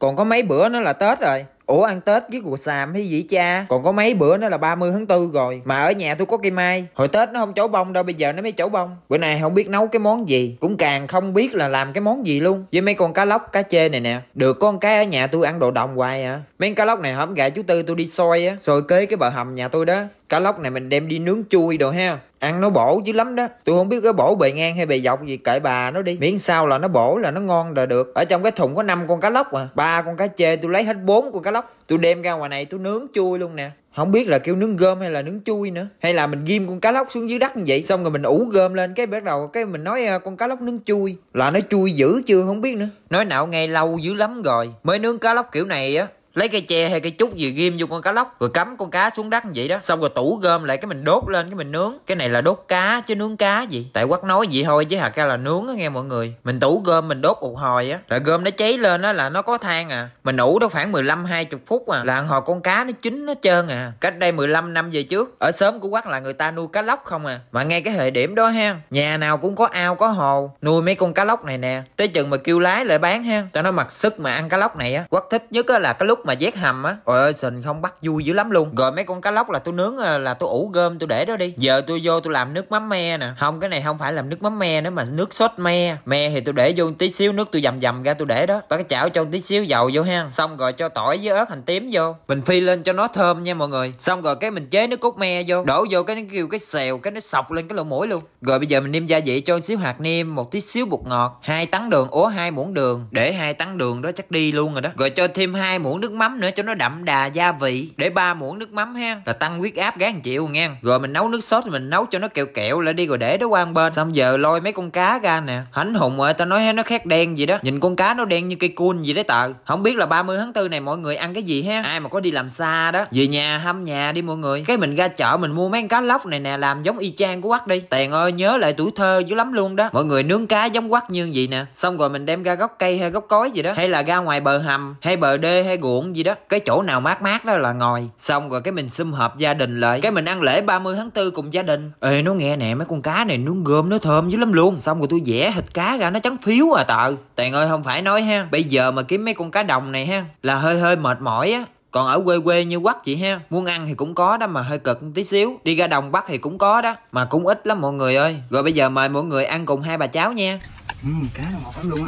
còn có mấy bữa nữa là tết rồi. Ủa, ăn Tết với cuộc xàm hay gì cha? Còn có mấy bữa nữa là 30 tháng 4 rồi. Mà ở nhà tôi có cây mai Hồi Tết nó không chấu bông đâu, Bây giờ nó mới chấu bông. Bữa nay không biết nấu cái món gì. Cũng càng không biết là làm cái món gì luôn. Với mấy con cá lóc, cá chê này nè. Được con cái ở nhà tôi ăn đồ đồng hoài à. Mấy con cá lóc này hổm gà chú Tư tôi đi xôi á Xôi kế cái bờ hầm nhà tôi đó cá lóc này mình đem đi nướng chui đồ ha. Ăn nó bổ dữ lắm đó. Tôi không biết cái bổ bề ngang hay bề dọc gì kệ bà nó đi. Miễn sao là nó bổ là nó ngon là được. Ở trong cái thùng có năm con cá lóc mà, ba con cá chê tôi lấy hết bốn con cá lóc. Tôi đem ra ngoài này tôi nướng chui luôn nè. Không biết là kêu nướng gom hay là nướng chui nữa. Hay là mình ghim con cá lóc xuống dưới đất như vậy xong rồi mình ủ gom lên cái bắt đầu cái mình nói à, con cá lóc nướng chui. Là nó chui dữ chưa không biết nữa. Nói nạo ngay lâu dữ lắm rồi. Mới nướng cá lóc kiểu này á lấy cây tre hay cây trúc gì ghim vô con cá lóc, rồi cắm con cá xuống đất như vậy đó. Xong rồi tủ gom lại cái mình đốt lên, cái mình nướng. Cái này là đốt cá chứ nướng cá gì? Tại quắc nói vậy thôi chứ hạt ra là nướng á nghe mọi người. Mình tủ gom, mình đốt một hồi á. Là gom nó cháy lên á, là nó có than à. Mình ủ đó khoảng 15 20 phút à. Là hồi con cá nó chín nó trơn à. Cách đây 15 năm về trước, ở sớm của quắc là người ta nuôi cá lóc không à. Mà ngay cái thời điểm đó ha, nhà nào cũng có ao, có hồ, nuôi mấy con cá lóc này nè. Tới chừng mà kêu lái lại bán ha, cho nó mặc sức mà ăn cá lóc này á. Quắc thích nhất á là cái lúc lúc mà vét hầm á ôi ơi, sình không bắt vui dữ lắm luôn. Rồi mấy con cá lóc là tôi nướng à, là tôi ủ gom, tôi để đó đi. Giờ tôi vô tôi làm nước mắm me nè. Không, cái này không phải làm nước mắm me nữa mà nước sốt me. Me thì tôi để vô tí xíu nước tôi dầm dầm ra tôi để đó. Và cái chảo cho tí xíu dầu vô ha. Xong rồi cho tỏi với ớt hành tím vô. Mình phi lên cho nó thơm nha mọi người. Xong rồi cái mình chế nước cốt me vô. Đổ vô cái nó kêu cái xèo, cái nó sọc lên cái lỗ mũi luôn. Rồi bây giờ mình nêm gia vị cho xíu hạt nêm, một tí xíu bột ngọt, hai tấn đường ố hai muỗng đường. Để hai tấn đường đó chắc đi luôn rồi đó. Rồi cho thêm hai muỗng nước mắm nữa cho nó đậm đà gia vị. Để ba muỗng nước mắm ha. Là tăng huyết áp gán chịu nghe rồi mình nấu nước sốt thì mình nấu cho nó kẹo kẹo lại đi rồi để đó qua bên. Xong giờ lôi mấy con cá ra nè. Hánh hùng rồi tao nói nó khét đen gì đó. Nhìn con cá nó đen như cây cun gì đấy tờ. Không biết là 30 tháng 4 này mọi người ăn cái gì ha? Ai mà có đi làm xa đó. Về nhà hâm nhà đi mọi người. Cái mình ra chợ mình mua mấy con cá lóc này nè, làm giống y chang của quắc đi. Tèn ơi, nhớ lại tuổi thơ dữ lắm luôn đó. Mọi người nướng cá giống quắc như vậy nè. Xong rồi mình đem ra gốc cây hay gốc cối gì đó. Hay là ra ngoài bờ hầm, hay bờ đê, hay ruộng gì đó. Cái chỗ nào mát mát đó là ngồi. Xong rồi cái mình sum họp gia đình lại. Cái mình ăn lễ 30 tháng 4 cùng gia đình. Ê nó nghe nè mấy con cá này nướng gom nó thơm dữ lắm luôn. Xong rồi tôi vẽ thịt cá ra nó trắng phiếu à tợ tèn ơi không phải nói ha. Bây giờ mà kiếm mấy con cá đồng này ha là hơi hơi mệt mỏi á. Còn ở quê quê như quắc chị ha muốn ăn thì cũng có đó mà hơi cực một tí xíu. Đi ra đồng bắc thì cũng có đó mà cũng ít lắm mọi người ơi. Rồi bây giờ mời mọi người ăn cùng hai bà cháu nha. Ừ, cá nó ngọt lắm luôn á.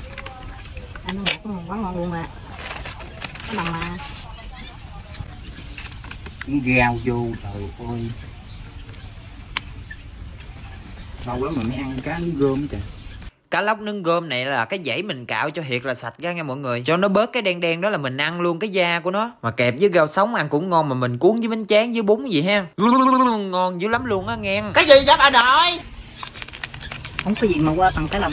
Ăn nó ngọt quá ngon luôn mà cái đồng mà. Cũng rau vô trời ơi. Lâu lắm rồi mới ăn cá nướng gom trời. Cá lóc nướng gom này là cái dãy mình cạo cho thiệt là sạch ra nha mọi người. Cho nó bớt cái đen đen đó là mình ăn luôn cái da của nó. Mà kẹp với rau sống ăn cũng ngon mà mình cuốn với bánh tráng với bún gì ha. Ngon dữ lắm luôn á nghe. Cái gì vậy bà nội? Không có gì mà qua bằng cái lòng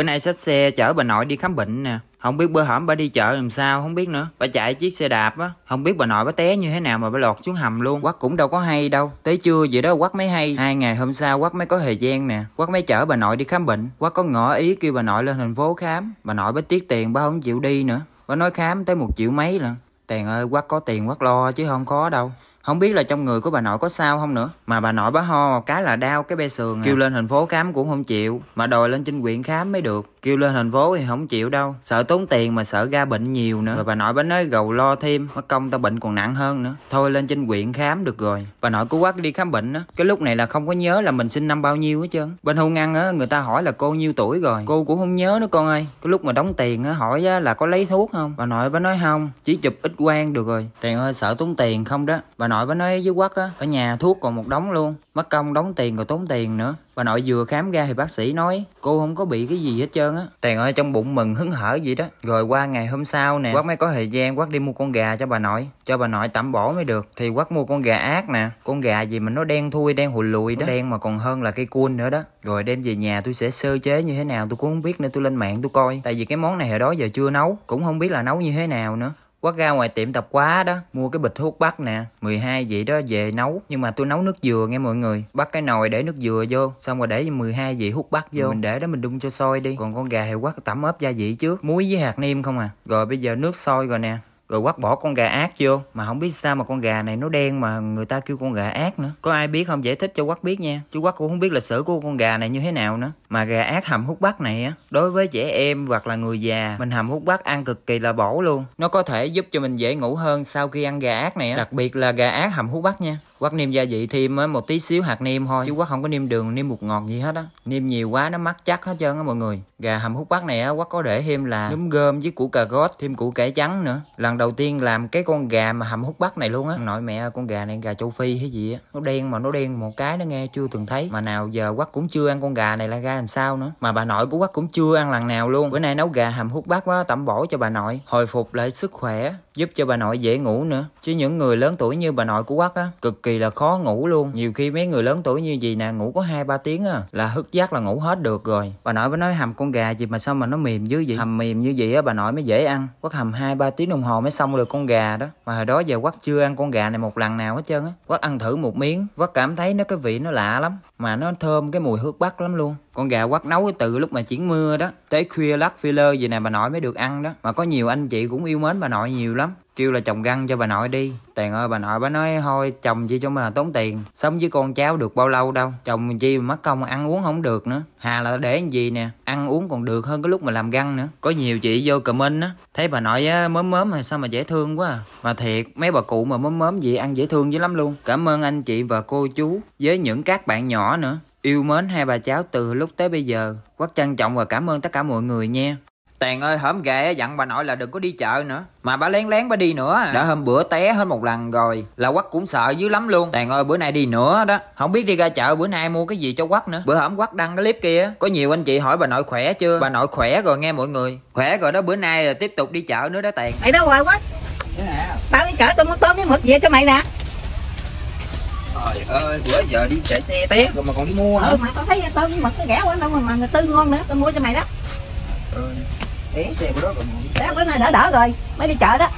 Bữa nay xách xe chở bà nội đi khám bệnh nè. Không biết bữa hổm bà đi chợ làm sao, không biết nữa. Bà chạy chiếc xe đạp á. Không biết bà nội bà té như thế nào mà bà lọt xuống hầm luôn. Quắc cũng đâu có hay đâu. Tới trưa vậy đó quắc mới hay. Hai ngày hôm sau quắc mới có thời gian nè. Quắc mới chở bà nội đi khám bệnh. Quắc có ngỏ ý kêu bà nội lên thành phố khám. Bà nội bà tiếc tiền, bà không chịu đi nữa. Bà nói khám tới một triệu mấy lần Tiền ơi, quắc có tiền quắc lo chứ không có đâu không biết là trong người của bà nội có sao không nữa. Mà bà nội bà ho cái là đau cái bê sườn à. kêu lên thành phố khám cũng không chịu mà đòi lên trên huyện khám mới được. Kêu lên thành phố thì không chịu đâu sợ tốn tiền mà sợ ra bệnh nhiều nữa. Rồi bà nội bà nói gầu lo thêm mất công ta bệnh còn nặng hơn nữa. Thôi lên trên huyện khám được rồi. Bà nội của quát đi khám bệnh á. Cái lúc này là không có nhớ là mình sinh năm bao nhiêu hết trơn. Bên hôn ăn á người ta hỏi là cô nhiêu tuổi rồi. Cô cũng không nhớ nữa con ơi. Cái lúc mà đóng tiền á hỏi á, là có lấy thuốc không? Bà nội bà nói không chỉ chụp ít quang được rồi. Tiền ơi sợ tốn tiền không đó. Bà nội nội bà nói với quắc á, ở nhà thuốc còn một đống luôn, mất công đóng tiền rồi tốn tiền nữa. Bà nội vừa khám ra thì bác sĩ nói, cô không có bị cái gì hết trơn á. Tèn ơi, trong bụng mừng hứng hở gì đó. Rồi qua ngày hôm sau nè quắc mới có thời gian quắc đi mua con gà cho bà nội, cho bà nội tẩm bổ mới được. Thì quắc mua con gà ác nè, con gà gì mà nó đen thui, đen hùi lùi đó. Đen mà còn hơn là cây cuôn nữa đó. Rồi đem về nhà tôi sẽ sơ chế như thế nào tôi cũng không biết nữa, tôi lên mạng tôi coi. Tại vì cái món này hồi đó giờ chưa nấu, cũng không biết là nấu như thế nào nữa quát ra ngoài tiệm tập quá đó, mua cái bịch thuốc bắc nè 12 vị đó về nấu. Nhưng mà tôi nấu nước dừa nghe mọi người. Bắt cái nồi để nước dừa vô, xong rồi để 12 vị hút bắc vô. Mình để đó mình đun cho sôi đi. Còn con gà thì quát tẩm ướp gia vị trước. Muối với hạt niêm không à. Rồi bây giờ nước sôi rồi nè rồi quắt bỏ con gà ác vô. Mà không biết sao mà con gà này nó đen mà người ta kêu con gà ác nữa. Có ai biết không? Giải thích cho quắt biết nha. Chú quắt cũng không biết lịch sử của con gà này như thế nào nữa. Mà gà ác hầm hút bắt này á, đối với trẻ em hoặc là người già, mình hầm hút bắt ăn cực kỳ là bổ luôn. Nó có thể giúp cho mình dễ ngủ hơn sau khi ăn gà ác này á. Đặc biệt là gà ác hầm hút bắt nha quắt niêm gia vị thêm một tí xíu hạt niêm thôi. Chứ quắt không có niêm đường, niêm bột ngọt gì hết á. Niêm nhiều quá, nó mắc chắc hết trơn á mọi người. Gà hầm hút bắc này á quắt có để thêm là núm gơm với củ cà rốt, thêm củ cải trắng nữa. Lần đầu tiên làm cái con gà mà hầm hút bắc này luôn á. Nội mẹ con gà này gà châu phi hay gì á. Nó đen mà, nó đen một cái nó nghe chưa từng thấy. Mà nào giờ quắt cũng chưa ăn con gà này là ra làm sao nữa. Mà bà nội của quắt cũng chưa ăn lần nào luôn. Bữa nay nấu gà hầm hút bắc quá tẩm bổ cho bà nội, hồi phục lại sức khỏe giúp cho bà nội dễ ngủ nữa. Chứ những người lớn tuổi như bà nội của quắc á, cực kỳ là khó ngủ luôn. Nhiều khi mấy người lớn tuổi như gì nè, ngủ có hai ba tiếng à là hức giác là ngủ hết được rồi. Bà nội mới nói, hầm con gà gì mà sao mà nó mềm dữ vậy? Hầm mềm như vậy á, bà nội mới dễ ăn. Quắc hầm hai ba tiếng đồng hồ mới xong được con gà đó. Mà hồi đó giờ quắc chưa ăn con gà này một lần nào hết trơn á. Quắc ăn thử một miếng quắc cảm thấy nó cái vị nó lạ lắm. Mà nó thơm, cái mùi hước bắc lắm luôn con gà quắt nấu từ lúc mà chuyển mưa đó, tới khuya lắc filler gì nè bà nội mới được ăn đó. Mà có nhiều anh chị cũng yêu mến bà nội nhiều lắm. Kêu là chồng găng cho bà nội đi. Tiền ơi, bà nội, bà nói, thôi, chồng chi cho mà tốn tiền. Sống với con cháu được bao lâu đâu. Chồng chi mà mất công ăn uống không được nữa. Hà là để gì nè? Ăn uống còn được hơn cái lúc mà làm găng nữa. Có nhiều chị vô comment á, thấy bà nội á, mớm mớm mà sao mà dễ thương quá à. mà thiệt, mấy bà cụ mà mớm mớm gì ăn dễ thương dữ lắm luôn. Cảm ơn anh chị và cô chú với những các bạn nhỏ nữa yêu mến hai bà cháu từ lúc tới bây giờ. Quắc trân trọng và cảm ơn tất cả mọi người nha. Tèn ơi hổm ghệ dặn bà nội là đừng có đi chợ nữa. Mà bà lén lén bà đi nữa. À. Đã hôm bữa té hết một lần rồi Là quắc cũng sợ dữ lắm luôn. Tèn ơi bữa nay đi nữa đó. Không biết đi ra chợ bữa nay mua cái gì cho quắc nữa. Bữa hổm quắc đăng cái clip kia. Có nhiều anh chị hỏi bà nội khỏe chưa? Bà nội khỏe rồi nghe mọi người. Khỏe rồi đó bữa nay tiếp tục đi chợ nữa đó Tèn. Mày đâu rồi quắc Tao đi chợ tao mua tôm với mực về cho mày nè Trời ơi bữa giờ đi chạy xe té rồi mà còn đi mua Ừ mà tao thấy với mực nó rẻ quá đâu mà, mà người tư ngon nữa Tao mua cho mày đó. Ừ. Té xe bữa đó còn Đó bữa nay đỡ đỡ rồi Mới đi chợ đó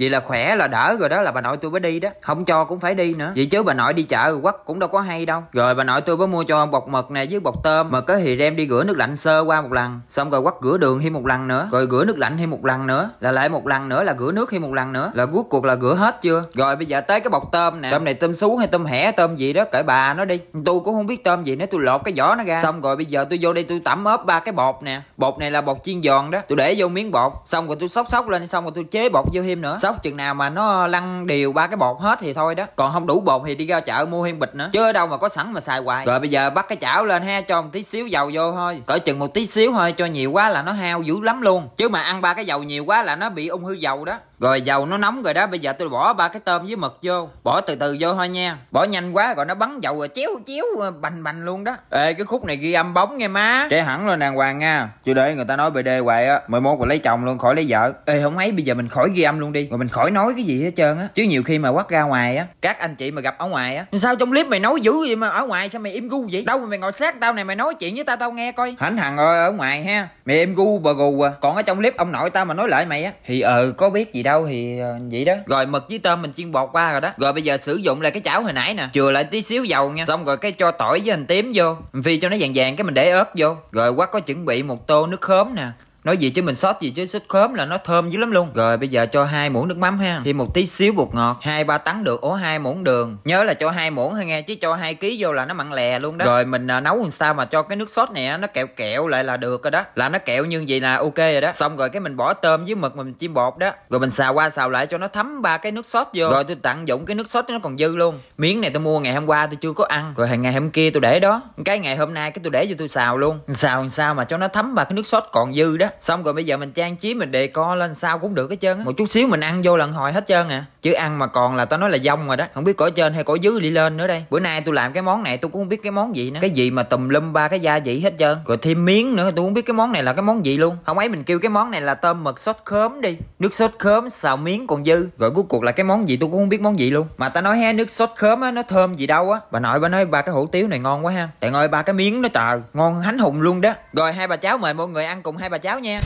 Vậy là khỏe là đỡ rồi đó, là bà nội tôi mới đi đó. Không cho cũng phải đi nữa. Vậy chứ bà nội đi chợ rồi quắc cũng đâu có hay đâu. Rồi bà nội tôi mới mua cho bột mực này với bột tôm. Mực có thì đem đi rửa nước lạnh sơ qua một lần. Xong rồi quắc rửa đường thêm một lần nữa. Rồi rửa nước lạnh thêm một lần nữa. Là lại một lần nữa là rửa nước thêm một lần nữa. Là cuối cuộc là rửa hết chưa? Rồi bây giờ tới cái bột tôm nè. Tôm này tôm sú hay tôm hẻ, tôm gì đó cởi bà nó đi. Tôi cũng không biết tôm gì nữa, tôi lột cái vỏ nó ra. Xong rồi bây giờ tôi vô đây tôi tẩm ướp ba cái bột nè. Bột này là bột chiên giòn đó. Tôi để vô miếng bột. Xong rồi tôi xóc xóc lên, xong rồi tôi chế bột vô thêm nữa sốc, chừng nào mà nó lăn đều ba cái bột hết thì thôi đó. Còn không đủ bột thì đi ra chợ mua thêm bịch nữa. Chứ ở đâu mà có sẵn mà xài hoài. Rồi bây giờ bắt cái chảo lên ha, cho một tí xíu dầu vô thôi. Cỡ chừng một tí xíu thôi, cho nhiều quá là nó hao dữ lắm luôn. Chứ mà ăn ba cái dầu nhiều quá là nó bị ung thư dầu đó rồi dầu nó nóng rồi đó bây giờ tôi bỏ ba cái tôm với mực vô. Bỏ từ từ vô thôi nha. Bỏ nhanh quá rồi nó bắn dầu rồi chéo chéo bành bành luôn đó. Ê cái khúc này ghi âm bóng nghe má. Che hẳn lên đàng hoàng nha. Chứ để người ta nói bd hoài á mười một rồi lấy chồng luôn khỏi lấy vợ. Ê không ấy bây giờ mình khỏi ghi âm luôn đi. Rồi mình khỏi nói cái gì hết trơn á. Chứ nhiều khi mà quát ra ngoài á các anh chị mà gặp ở ngoài á sao trong clip mày nói dữ vậy mà ở ngoài sao mày im gu vậy? Đâu mà mày ngồi sát tao này mày nói chuyện với tao tao nghe coi. Hẳn hằng ơi ở ngoài ha. Mày im gu bờ gù à. Còn ở trong clip ông nội tao mà nói lại mày á. Thì ờ có biết gì đâu thì uh, vậy đó. Rồi mực với tôm mình chiên bột qua rồi đó. Rồi bây giờ sử dụng lại cái chảo hồi nãy nè. Chừa lại tí xíu dầu nha. Xong rồi cái cho tỏi với hành tím vô. Phi cho nó vàng vàng cái mình để ớt vô. Rồi quát có chuẩn bị một tô nước khóm nè nói gì chứ mình sót gì chứ sốt khóm là nó thơm dữ lắm luôn. Rồi bây giờ cho hai muỗng nước mắm ha. Thì một tí xíu bột ngọt hai ba tấn được ố hai muỗng đường. Nhớ là cho hai muỗng hay nghe chứ cho hai ký vô là nó mặn lè luôn đó. Rồi mình à, nấu làm sao mà cho cái nước sốt này nó kẹo kẹo lại là được rồi đó. Là nó kẹo như vậy là ok rồi đó. Xong rồi cái mình bỏ tôm với mực mình chiên bột đó. Rồi mình xào qua xào lại cho nó thấm ba cái nước sốt vô. Rồi tôi tặng dụng cái nước sốt nó còn dư luôn. Miếng này tôi mua ngày hôm qua tôi chưa có ăn. Rồi hàng ngày hôm kia tôi để đó. Cái ngày hôm nay cái tôi để cho tôi xào luôn. Xào làm sao mà cho nó thấm ba cái nước sốt còn dư đó xong rồi bây giờ mình trang trí, mình đề co lên sao cũng được hết trơn á. Một chút xíu mình ăn vô lần hồi hết trơn à. Chứ ăn mà còn là tao nói là dông rồi đó. Không biết cỏ trên hay cỏ dưới đi lên nữa đây. Bữa nay tôi làm cái món này tôi cũng không biết cái món gì nữa. Cái gì mà tùm lum ba cái gia vị hết trơn. Rồi thêm miếng nữa tôi không biết cái món này là cái món gì luôn. Không ấy mình kêu cái món này là tôm mực sốt khóm đi. Nước sốt khóm, xào miếng còn dư. Rồi cuối cuộc là cái món gì tôi cũng không biết món gì luôn. Mà ta nói ha nước sốt khóm á, nó thơm gì đâu á. Bà nội bà nói ba cái hủ tiếu này ngon quá ha. Tại ơi, ba cái miếng nó tờ. Ngon hánh hùng luôn đó. Rồi hai bà cháu mời mọi người ăn cùng hai bà cháu nha còn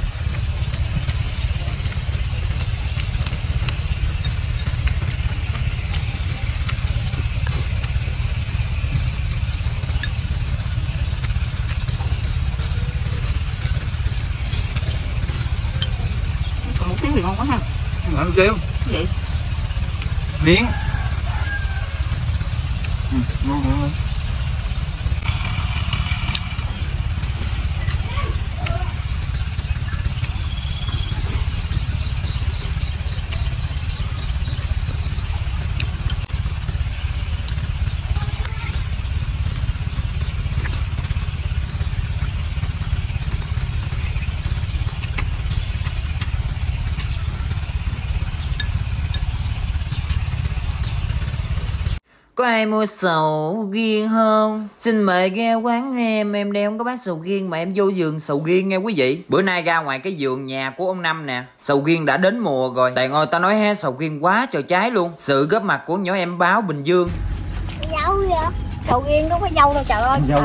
một tiếng thì ngon quá ha. Nó kêu cái gì? Miếng ừ, ngon ngon Có ai mua sầu riêng không? Xin mời ghé quán em, em đây không có bán sầu riêng mà em vô vườn sầu riêng nghe quý vị. Bữa nay ra ngoài cái vườn nhà của ông Năm nè, sầu riêng đã đến mùa rồi. Tại ngồi ta nói ha, sầu riêng quá trời trái luôn. Sự góp mặt của nhỏ em báo Bình Dương. dâu vậy sầu riêng đâu có dâu đâu trời ơi Dâu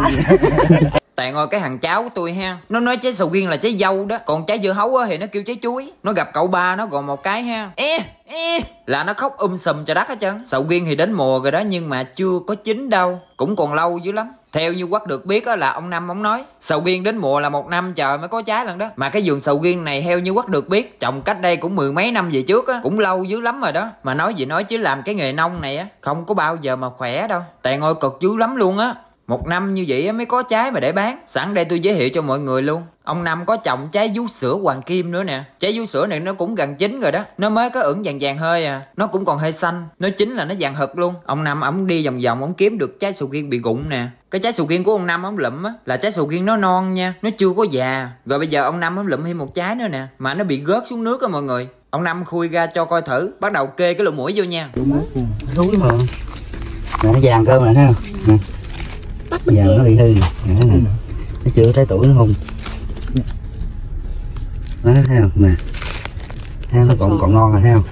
Tại ngồi cái hàng cháu của tôi ha. Nó nói trái sầu riêng là trái dâu đó. Còn trái dưa hấu á thì nó kêu trái chuối. Nó gặp cậu ba nó còn một cái ha. Ê ê. Là nó khóc um sùm cho đất hết trơn. Sầu riêng thì đến mùa rồi đó nhưng mà chưa có chín đâu. Cũng còn lâu dữ lắm. Theo như quắc được biết á là ông năm ông nói sầu riêng đến mùa là một năm chờ mới có trái lần đó. Mà cái vườn sầu riêng này theo như quắc được biết trồng cách đây cũng mười mấy năm về trước á cũng lâu dữ lắm rồi đó. Mà nói gì nói chứ làm cái nghề nông này á không có bao giờ mà khỏe đâu. Tại ngồi cực dữ lắm luôn á một năm như vậy mới có trái mà để bán. Sẵn đây tôi giới thiệu cho mọi người luôn. Ông Năm có trồng trái vú sữa hoàng kim nữa nè. Trái vú sữa này nó cũng gần chín rồi đó. Nó mới có ửng vàng vàng hơi à. Nó cũng còn hơi xanh. Nó chín là nó vàng hực luôn. Ông Năm ổng đi vòng vòng, ổng kiếm được trái sầu riêng bị gụng nè. Cái trái sầu riêng của ông Năm ổng lụm á, Là trái sầu riêng nó non nha, Nó chưa có già. Rồi bây giờ ông Năm ổng lụm thêm một trái nữa nè, Mà nó bị gớt xuống nước á mọi người. Ông Năm khui ra cho coi thử, Bắt đầu kê cái lỗ mũi vô nha. Thúi mà. Nè nó vàng cơ mà nè không nè vàng nó bị hư. Nè. Nè. nó chưa tới tuổi nó hung. Đó thấy không? Nè. Thấy nó còn còn ngon rồi thấy không?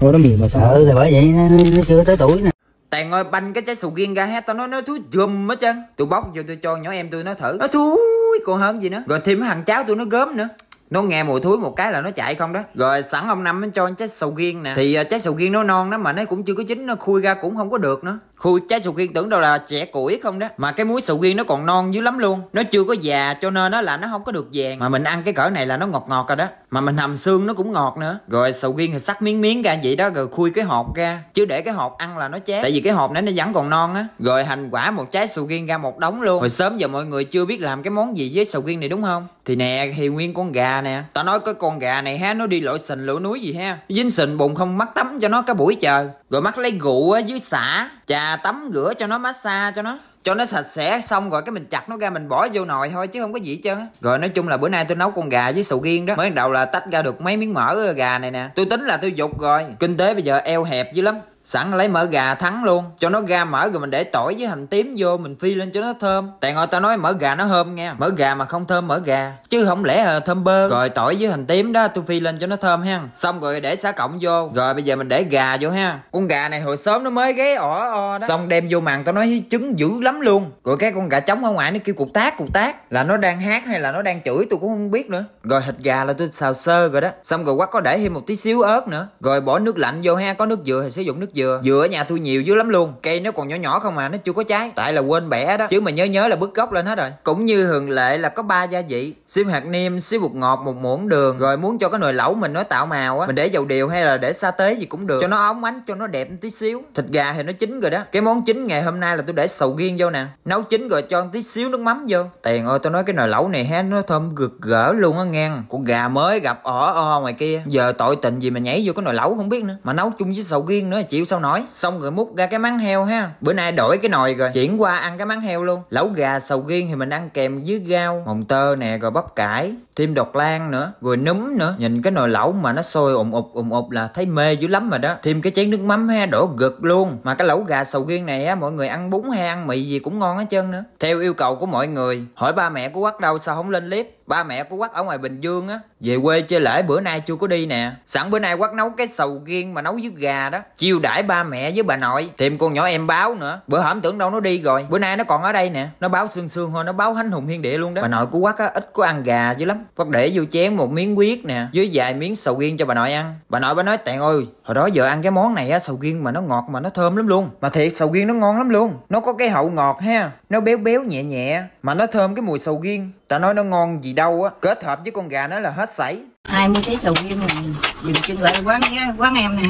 Ủa nó mềm mà sao? ừ thì bởi vậy nó, nó, chưa tới tuổi nè. Tàn ngồi banh cái trái sầu riêng ra hết Tao nói nó thúi dùm hết trơn. Tôi bóc vô tôi cho nhỏ em tôi nó thử. Nó thúi còn hơn gì nữa. Rồi thêm thằng cháu tôi nó gớm nữa. Nó nghe mùi thúi một cái là nó chạy không đó. Rồi sẵn ông năm nó cho trái sầu riêng nè. Thì à, trái sầu riêng nó non đó mà nó cũng chưa có chín nó khui ra cũng không có được nữa khui trái sầu riêng tưởng đâu là trẻ củi không đó. Mà cái muối sầu riêng nó còn non dữ lắm luôn. Nó chưa có già cho nên nó là nó không có được vàng. Mà mình ăn cái cỡ này là nó ngọt ngọt rồi đó. Mà mình hầm xương nó cũng ngọt nữa. Rồi sầu riêng thì sắc miếng miếng ra vậy đó, rồi khui cái hộp ra. Chứ để cái hộp ăn là nó chát. Tại vì cái hộp này nó vẫn còn non á. Rồi hành quả một trái sầu riêng ra một đống luôn. Hồi sớm giờ mọi người chưa biết làm cái món gì với sầu riêng này đúng không? Thì nè, thì nguyên con gà nè. Tao nói cái con gà này ha nó đi lội sình lội núi gì ha? Dính sình bụng không mắc tắm cho nó cả buổi chờ rồi mắc lấy rượu ở dưới xả. Trà tắm rửa cho nó massage cho nó. Cho nó sạch sẽ xong rồi cái mình chặt nó ra mình bỏ vô nồi thôi chứ không có gì hết trơn rồi nói chung là bữa nay tôi nấu con gà với sầu riêng đó. Mới đầu là tách ra được mấy miếng mỡ gà này nè. Tôi tính là tôi dục rồi. Kinh tế bây giờ eo hẹp dữ lắm sẵn lấy mỡ gà thắng luôn cho nó ra mỡ rồi mình để tỏi với hành tím vô mình phi lên cho nó thơm. Tại ngồi tao nói mỡ gà nó thơm nghe, mỡ gà mà không thơm mỡ gà. Chứ không lẽ là thơm bơ. Rồi tỏi với hành tím đó tôi phi lên cho nó thơm ha. Xong rồi để xả cộng vô. Rồi bây giờ mình để gà vô ha. Con gà này hồi sớm nó mới ghé ỏ o đó. Xong đem vô màn tao nói trứng dữ lắm luôn. Rồi cái con gà trống ở ngoài nó kêu cục tác cục tác. Là nó đang hát hay là nó đang chửi tôi cũng không biết nữa. Rồi thịt gà là tôi xào sơ rồi đó. Xong rồi quắt có để thêm một tí xíu ớt nữa. Rồi bỏ nước lạnh vô ha. Có nước dừa thì sử dụng nước dừa dừa ở nhà tôi nhiều dữ lắm luôn. Cây nó còn nhỏ nhỏ không mà nó chưa có trái. Tại là quên bẻ đó. Chứ mà nhớ nhớ là bứt gốc lên hết rồi. Cũng như thường lệ là có ba gia vị. Xíu hạt nêm xíu bột ngọt, một muỗng đường. Rồi muốn cho cái nồi lẩu mình nó tạo màu á. Mình để dầu điều hay là để sa tế gì cũng được. Cho nó óng ánh, cho nó đẹp tí xíu. Thịt gà thì nó chín rồi đó. Cái món chính ngày hôm nay là tôi để sầu riêng vô nè. Nấu chín rồi cho tí xíu nước mắm vô. Tiền ơi, tôi nói cái nồi lẩu này ha nó thơm gực gỡ luôn á ngang con gà mới gặp ỏ o ngoài kia. Giờ tội tình gì mà nhảy vô cái nồi lẩu không biết nữa. Mà nấu chung với sầu riêng nữa, chịu chịu sao nổi xong rồi múc ra cái mắng heo ha. Bữa nay đổi cái nồi rồi. Chuyển qua ăn cái mắng heo luôn. Lẩu gà sầu riêng thì mình ăn kèm với rau, mồng tơ nè, rồi bắp cải thêm đọt lan nữa, rồi núm nữa. Nhìn cái nồi lẩu mà nó sôi ùm ụp ùm ụp là thấy mê dữ lắm rồi đó. Thêm cái chén nước mắm ha, đổ gực luôn. Mà cái lẩu gà sầu riêng này á, mọi người ăn bún hay ăn mì gì cũng ngon hết trơn nữa. Theo yêu cầu của mọi người, hỏi ba mẹ của quắc đâu sao không lên clip. Ba mẹ của quắc ở ngoài bình dương á, về quê chơi lễ bữa nay chưa có đi nè. Sẵn bữa nay quắc nấu cái sầu riêng mà nấu với gà đó. Chiêu đãi ba mẹ với bà nội. Thêm con nhỏ em báo nữa. Bữa hổm tưởng đâu nó đi rồi. Bữa nay nó còn ở đây nè. Nó báo xương xương thôi, nó báo hánh hùng hiên địa luôn đó. Bà nội của quắc á, ít có ăn gà dữ lắm quắc để vô chén một miếng huyết nè với vài miếng sầu riêng cho bà nội ăn. Bà nội bà nói tẹn ơi hồi đó giờ ăn cái món này á sầu riêng mà nó ngọt mà nó thơm lắm luôn. Mà thiệt sầu riêng nó ngon lắm luôn. Nó có cái hậu ngọt ha. Nó béo béo nhẹ nhẹ mà nó thơm cái mùi sầu riêng. Ta nói nó ngon gì đâu á. Kết hợp với con gà nó là hết sảy. Hai mươi ký sầu riêng này dừng chân lại quán nhé quán em nè.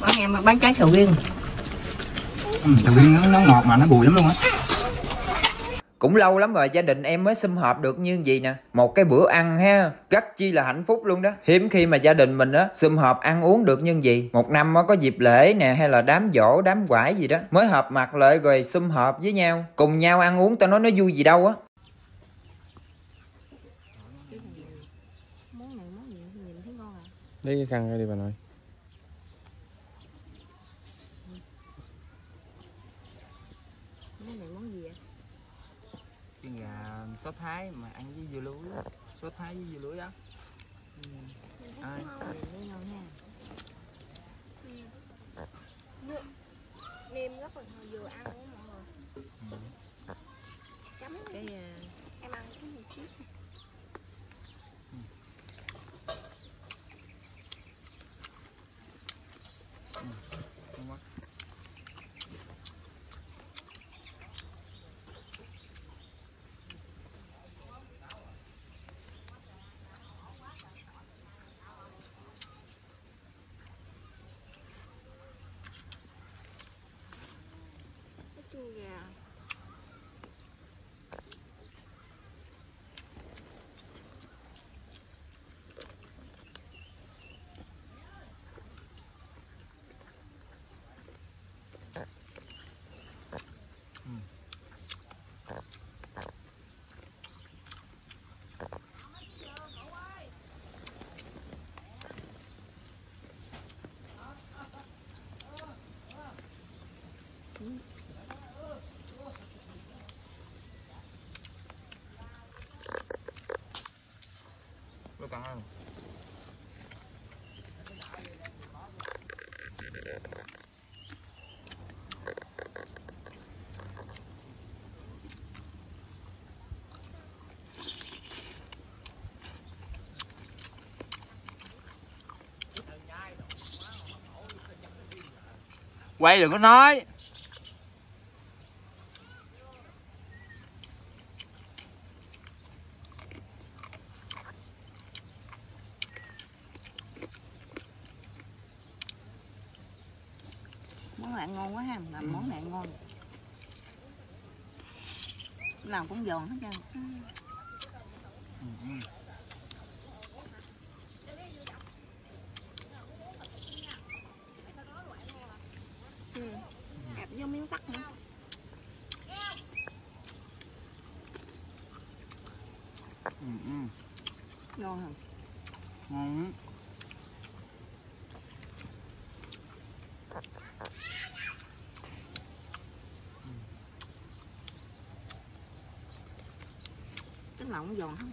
Quán em bán trái sầu riêng. Ừ, sầu riêng nó, nó ngọt mà nó bùi lắm luôn á cũng lâu lắm rồi, gia đình em mới sum họp được như gì nè. Một cái bữa ăn ha rất chi là hạnh phúc luôn đó. Hiếm khi mà gia đình mình á, sum họp ăn uống được như gì một năm có dịp lễ nè, hay là đám dỗ đám quải gì đó, mới họp mặt lại rồi sum họp với nhau. Cùng nhau ăn uống tao nói nó vui gì đâu á. Đi lấy cái khăn ra đi bà nội món này món gì vậy Chiên gà sốt thái mà ăn với dưa lưới sốt thái với dưa lưới đó ừ. à. mềm rất là vừa ăn đó mọi người chấm cái à, em ăn cái một chút cái chua gà Tôi cần ăn quay đừng có nói. Món này ngon quá ha làm món này ngon. Làm cũng giòn hết trơn là không giòn không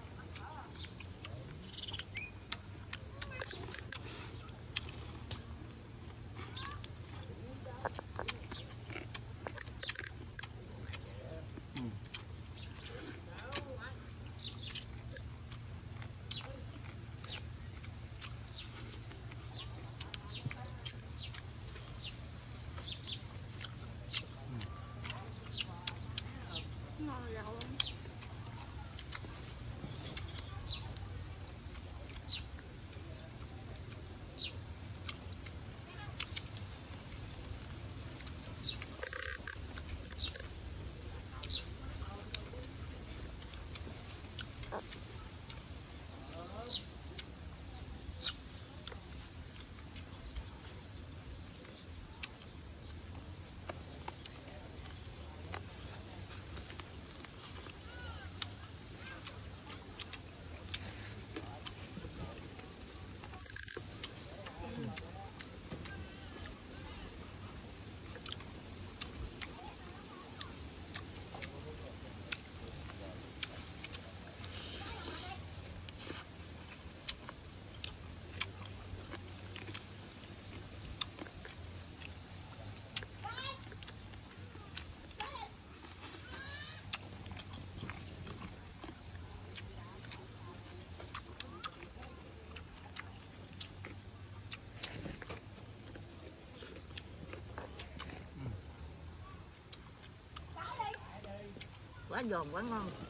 quá giòn quá ngon.